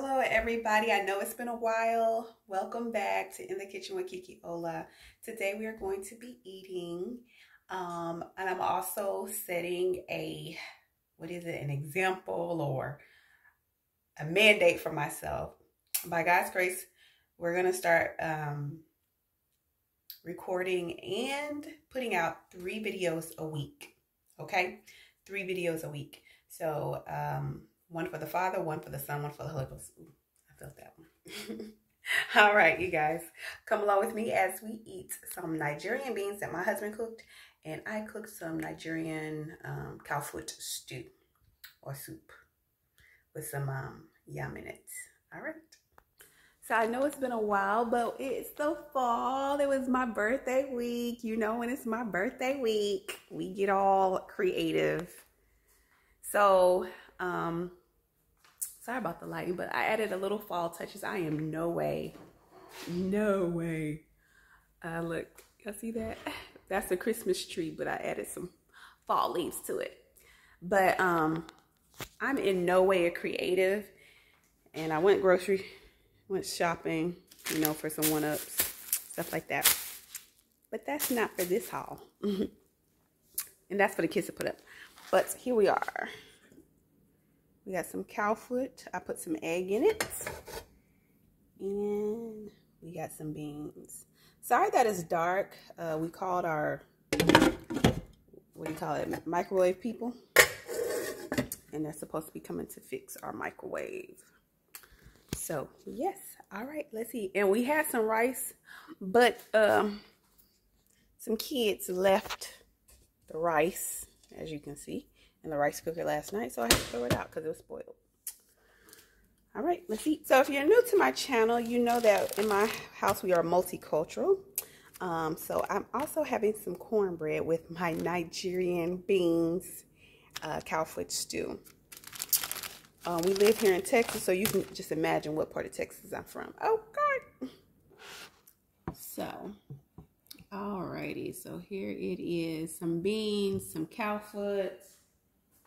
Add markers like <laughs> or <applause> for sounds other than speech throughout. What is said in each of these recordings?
Hello, everybody. I know it's been a while. Welcome back to In the Kitchen with Kiki Ola. Today we are going to be eating, um, and I'm also setting a, what is it, an example or a mandate for myself. By God's grace, we're going to start um, recording and putting out three videos a week. Okay? Three videos a week. So, um, one for the Father, one for the Son, one for the Holy Ghost. Ooh, I felt that one. <laughs> All right, you guys. Come along with me as we eat some Nigerian beans that my husband cooked. And I cooked some Nigerian um, cow foot stew or soup with some um, yam in it. All right. So I know it's been a while, but it's the fall. It was my birthday week. You know, when it's my birthday week, we get all creative. So, um, sorry about the lighting, but I added a little fall touches. I am no way, no way. Uh, look, y'all see that? <sighs> That's a Christmas tree, but I added some fall leaves to it. But um, I'm in no way a creative. And I went grocery, went shopping, you know, for some one-ups, stuff like that. But that's not for this haul. <laughs> and that's for the kids to put up. But here we are. We got some cow foot. I put some egg in it. And we got some beans. Sorry that it's dark. Uh, we called our, what do you call it, microwave people. And they're supposed to be coming to fix our microwave. So, yes. All right, let's eat. And we had some rice, but um, some kids left the rice, as you can see in the rice cooker last night, so I had to throw it out because it was spoiled. All right, let's eat. So if you're new to my channel, you know that in my house we are multicultural. Um, so I'm also having some cornbread with my Nigerian beans uh, cowfoot stew. Uh, we live here in Texas, so you can just imagine what part of Texas I'm from. Oh, God. So, alrighty. So here it is. Some beans, some cowfoot,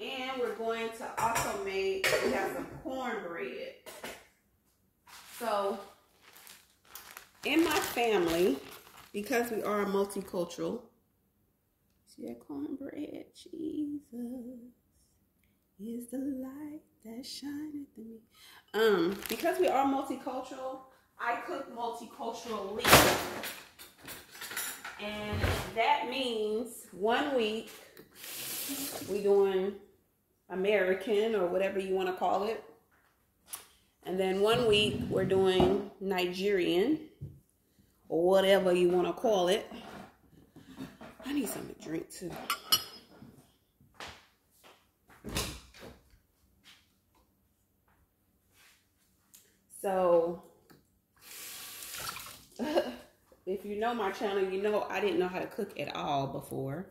and we're going to also make, we have some cornbread. So, in my family, because we are multicultural, see that cornbread? Jesus is the light that shineth in me. Um, because we are multicultural, I cook multiculturally. And that means one week we're doing American or whatever you want to call it. And then one week we're doing Nigerian or whatever you want to call it. I need something to drink too. So, <laughs> if you know my channel, you know I didn't know how to cook at all before.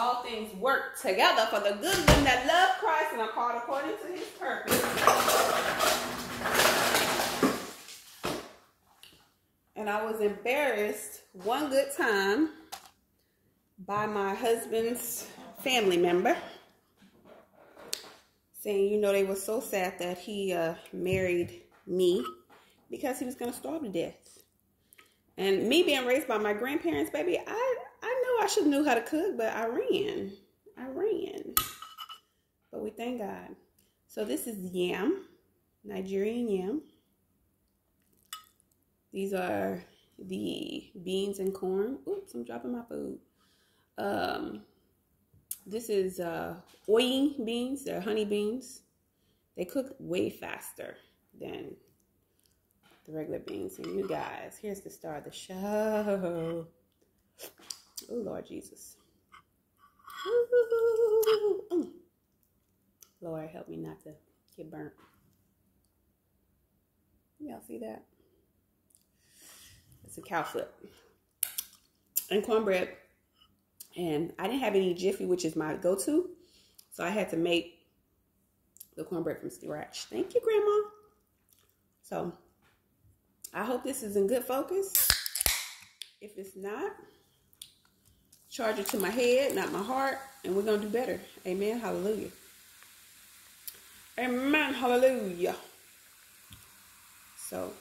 All things work together for the good of them that love Christ and are called according to his purpose. And I was embarrassed one good time by my husband's family member saying, you know, they were so sad that he uh, married me because he was going to starve to death. And me being raised by my grandparents, baby, I I should have knew how to cook, but I ran. I ran. But we thank God. So this is yam, Nigerian yam. These are the beans and corn. Oops, I'm dropping my food. Um, this is uh, beans. They're honey beans. They cook way faster than the regular beans. And you guys, here's the star of the show. Oh, Lord Jesus. Ooh. Mm. Lord, help me not to get burnt. Y'all see that? It's a cow foot and cornbread. And I didn't have any Jiffy, which is my go-to. So I had to make the cornbread from scratch. Thank you, Grandma. So I hope this is in good focus. If it's not, charge it to my head, not my heart, and we're going to do better. Amen. Hallelujah. Amen. Hallelujah. So,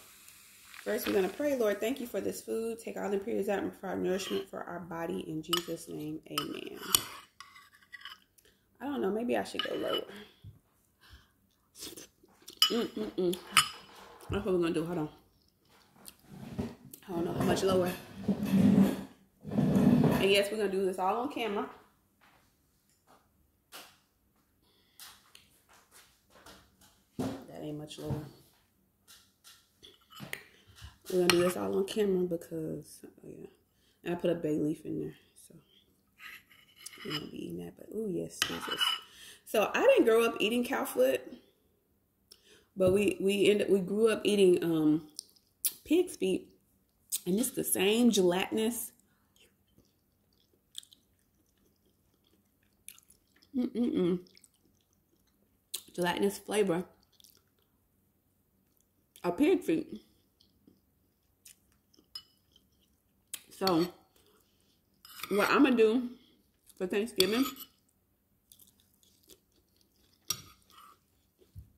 first we're going to pray, Lord, thank you for this food. Take all the impurities out and our nourishment for our body. In Jesus' name, amen. I don't know. Maybe I should go lower. Mm-mm-mm. That's what we're going to do. Hold on. I don't know how much lower. And yes, we're going to do this all on camera. That ain't much lower. We're going to do this all on camera because, oh yeah. And I put a bay leaf in there. So, we're going to be eating that. But, oh yes, Jesus. So, I didn't grow up eating cow foot. But we, we ended, we grew up eating um, pig's feet. And it's the same gelatinous Mm-mm-mm. Gelatinous flavor of pig feet. So, what I'm going to do for Thanksgiving,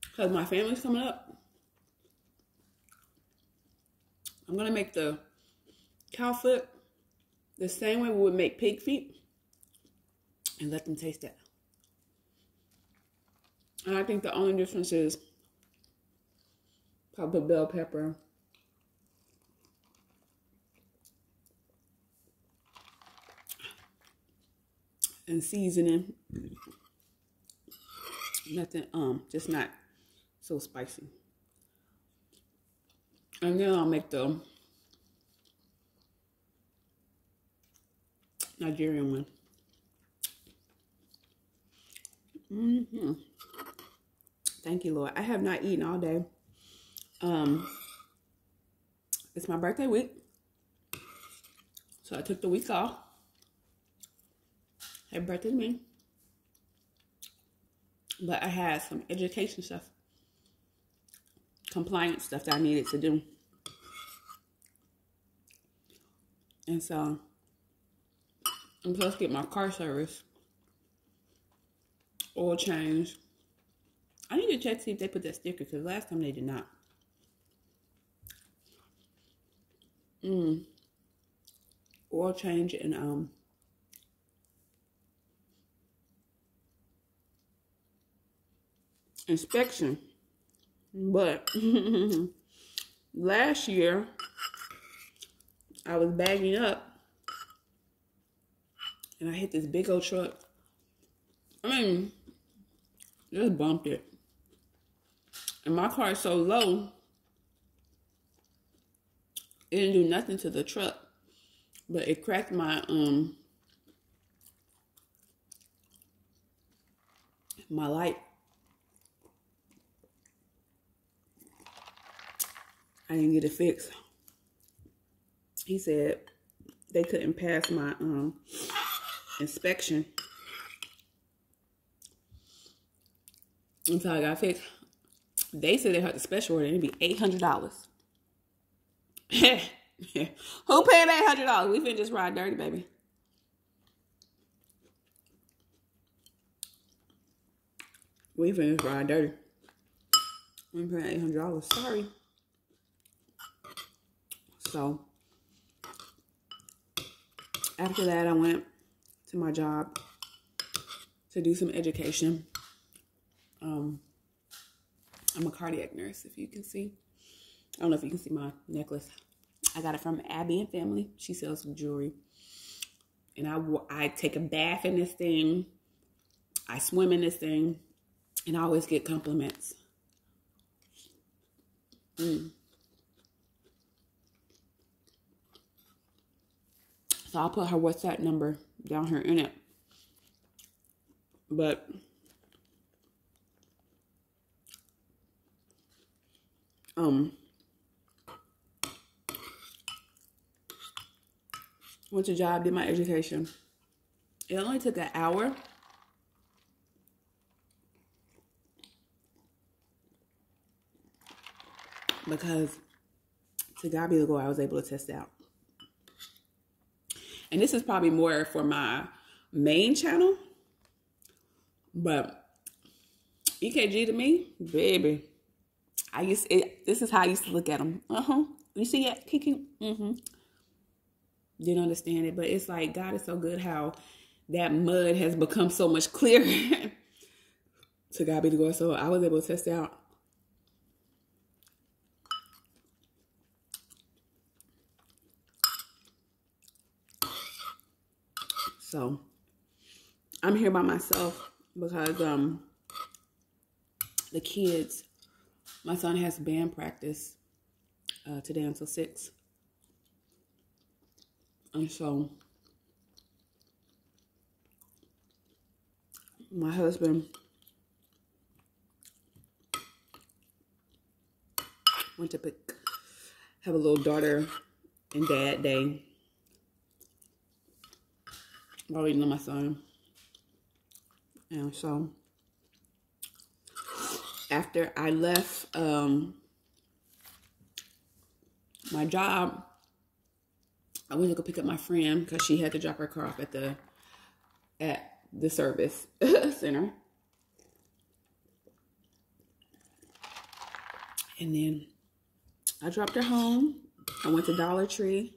because my family's coming up, I'm going to make the cow foot the same way we would make pig feet and let them taste it. And I think the only difference is probably bell pepper. And seasoning. Nothing, um, just not so spicy. And then I'll make the Nigerian one. Mm-hmm. Thank you, Lord. I have not eaten all day. Um, it's my birthday week. So I took the week off. Happy birthday to me. But I had some education stuff, compliance stuff that I needed to do. And so I'm supposed to get my car service, oil change, I need to check to see if they put that sticker because last time they did not. Mm. Oil change and um inspection. But <laughs> last year I was bagging up and I hit this big old truck. I mean, just bumped it. And my car is so low, it didn't do nothing to the truck. But it cracked my um my light. I didn't get it fixed. He said they couldn't pass my um inspection until I got fixed. They said they had the special order and it'd be eight hundred dollars. <laughs> Who paid eight hundred dollars? We finna just ride dirty, baby. We finna just ride dirty. We hundred dollars. Sorry. So after that, I went to my job to do some education. Um, I'm a cardiac nurse, if you can see. I don't know if you can see my necklace. I got it from Abby and Family. She sells jewelry. And I, I take a bath in this thing. I swim in this thing. And I always get compliments. Mm. So I'll put her WhatsApp number down here in it. But um went to job, did my education. It only took an hour. Because to God be the glory, I was able to test out. And this is probably more for my main channel. But EKG to me, baby. I used it, this is how I used to look at them. Uh-huh. You see it, Kiki? Mm-hmm. Didn't understand it, but it's like God is so good how that mud has become so much clearer. <laughs> to God be the glory. So I was able to test out. So I'm here by myself because um the kids, my son has band practice uh, today until six. And so my husband went to pick, have a little daughter and dad day. While waiting on my son. And so after I left um, my job, I went to go pick up my friend because she had to drop her car off at the at the service <laughs> center. And then I dropped her home. I went to Dollar Tree.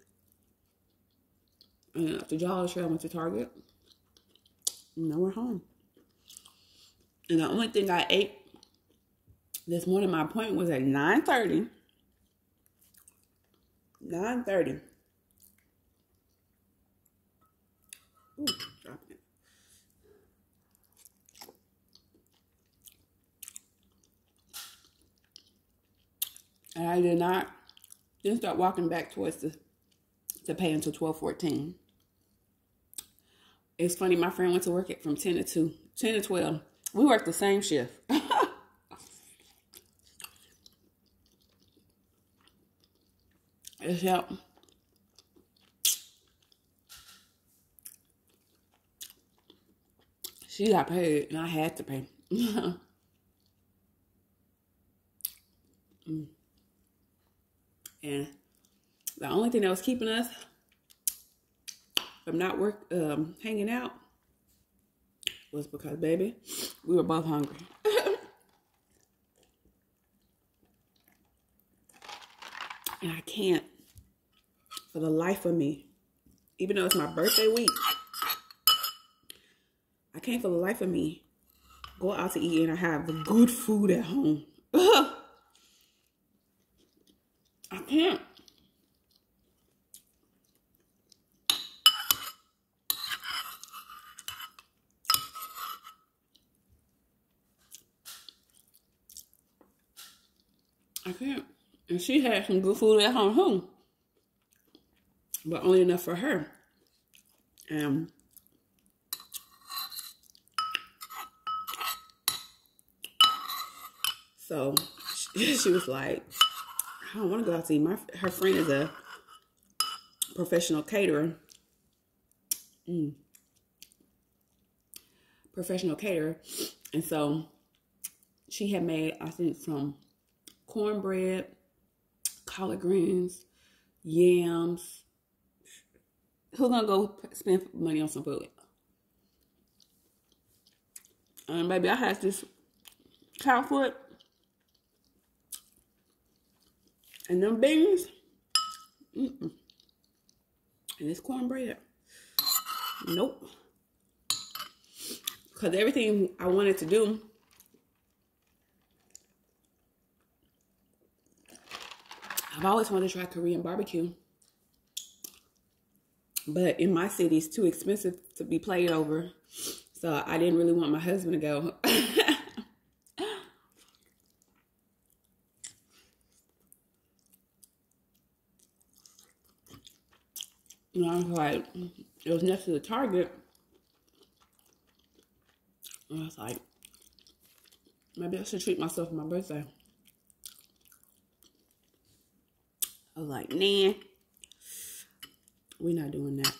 And after Dollar Tree, I went to Target. And now we're home. And the only thing I ate this morning, my appointment was at 9.30. 9.30. Ooh, dropping it. And I did not, didn't start walking back towards the, to pay until 12.14. It's funny, my friend went to work at from 10 to 2, 10 to 12. We worked the same shift. <laughs> Except she got paid and I had to pay. <laughs> mm. And the only thing that was keeping us from not work um, hanging out was because baby, we were both hungry. <laughs> and I can't for the life of me, even though it's my birthday week, I can't for the life of me go out to eat and I have good food at home. <laughs> I can't. I can't. And she had some good food at home, but only enough for her. Um, so she, <laughs> she was like, I don't want to go out to eat. My her friend is a professional caterer. Mm. Professional caterer, and so she had made I think some cornbread, collard greens, yams, who gonna go spend money on some food? And baby, I had this cow foot and them beans. Mm -mm. And this cornbread. Nope. Because everything I wanted to do I've always wanted to try Korean barbecue. But in my city, it's too expensive to be played over. So I didn't really want my husband to go. <laughs> and I was like, it was next to the Target. And I was like, maybe I should treat myself for my birthday. I was like, nah. We're not doing that.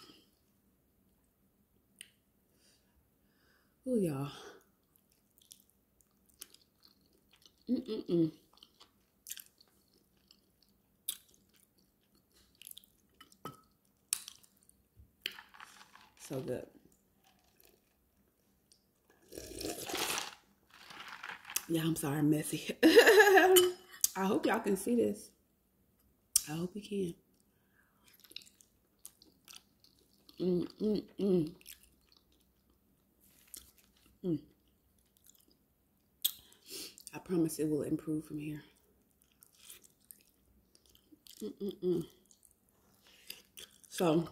Oh, y'all. Mm-mm-mm. So good. Yeah, I'm sorry, messy. <laughs> I hope y'all can see this. I hope you can. Mm, mm, mm. Mm. I promise it will improve from here. Mm-mm-mm. So,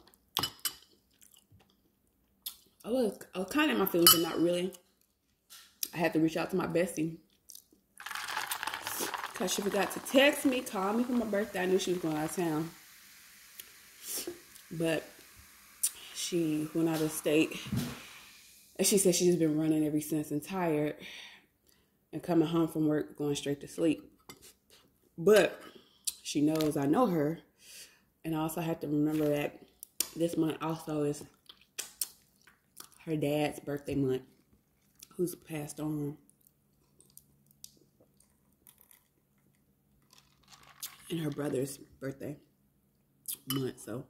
I was, I was kind of in my feelings, but not really. I had to reach out to my bestie. Because she forgot to text me, call me for my birthday. I knew she was going out of town. But she went out of state. And she said she's been running ever since and tired. And coming home from work, going straight to sleep. But she knows I know her. And I also have to remember that this month also is her dad's birthday month, who's passed on. And her brother's birthday month. So,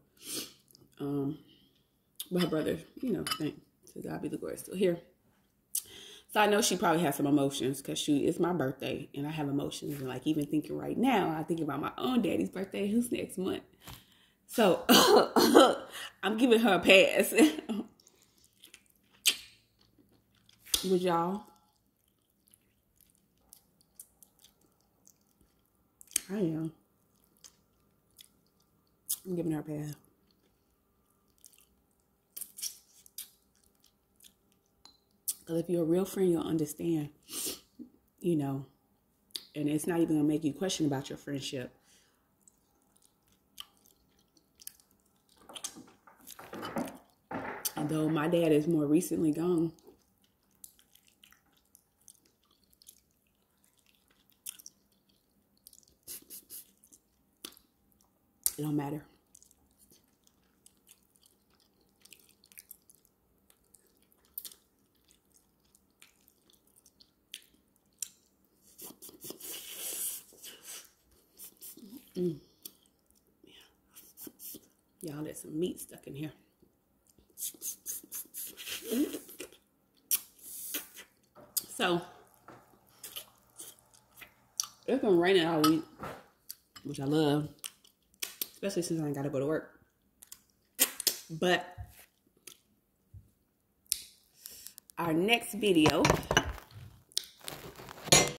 um, my brother, you know, thank to God be the glory, still here. So I know she probably has some emotions because she it's my birthday and I have emotions and like even thinking right now, I think about my own daddy's birthday, who's next month. So <laughs> I'm giving her a pass. <laughs> Would y'all? I am. I'm giving her a pass. Because if you're a real friend, you'll understand, you know, and it's not even going to make you question about your friendship. And though my dad is more recently gone, it don't matter. Mm. Y'all, there's some meat stuck in here. So, it's been raining all week, which I love, especially since I ain't got to go to work. But our next video